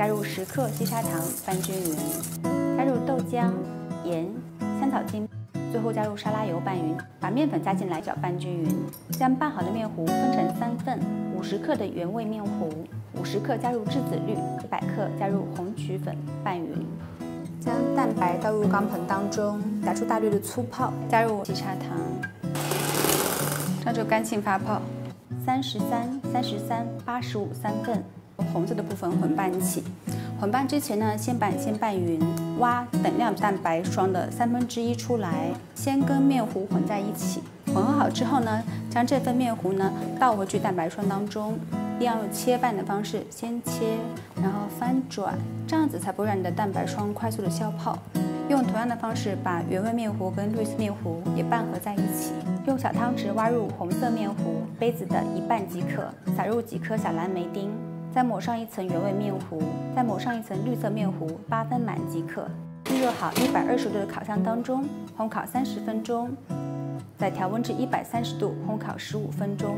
加入十克细砂糖拌均匀，加入豆浆、盐、香草精，最后加入沙拉油拌匀，把面粉加进来搅拌均匀。将拌好的面糊分成三份，五十克的原味面糊，五十克加入栀子绿，一百克加入红曲粉拌匀。将蛋白倒入钢盆当中，打出大略的粗泡，加入细砂糖，这样就干净发泡。三十三、三十三、八十五三份，红色的部分混拌起。混拌之前呢，先把先拌匀，挖等量蛋白霜的三分之一出来，先跟面糊混在一起。混合好之后呢，将这份面糊呢倒回去蛋白霜当中，一样用切拌的方式，先切，然后翻转，这样子才不会让你的蛋白霜快速的消泡。用同样的方式把原味面糊跟绿色面糊也拌合在一起，用小汤匙挖入红色面糊杯子的一半即可，撒入几颗小蓝莓丁，再抹上一层原味面糊，再抹上一层绿色面糊，八分满即可。预热好一百二十度的烤箱当中烘烤三十分钟。再调温至一百三十度烘烤十五分钟，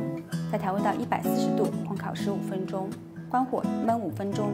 再调温到一百四十度烘烤十五分钟，关火焖五分钟。